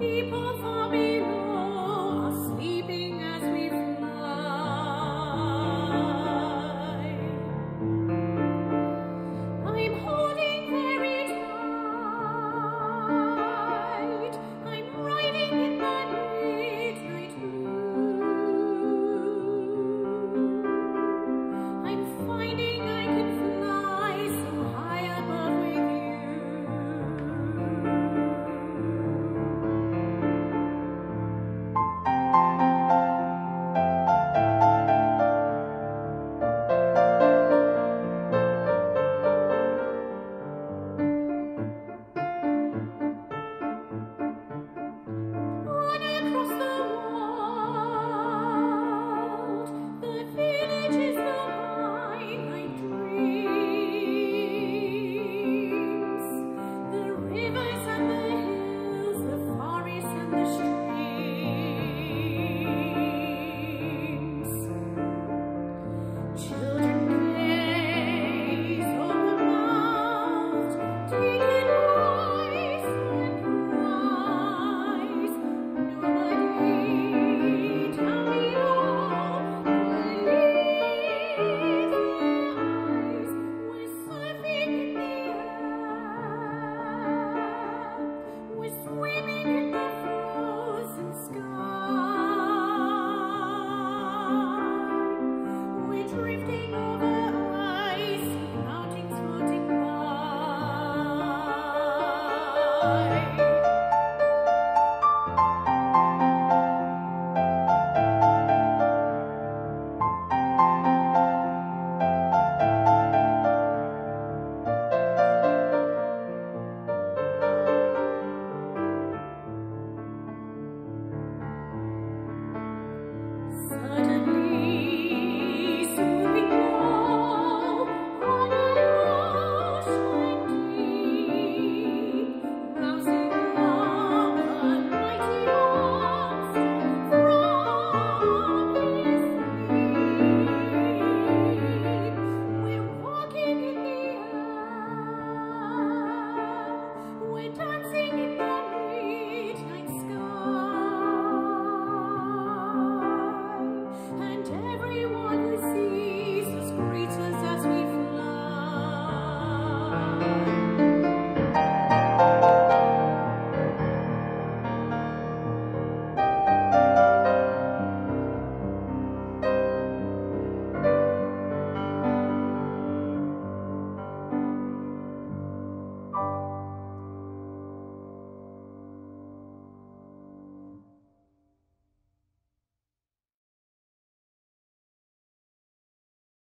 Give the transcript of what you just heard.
people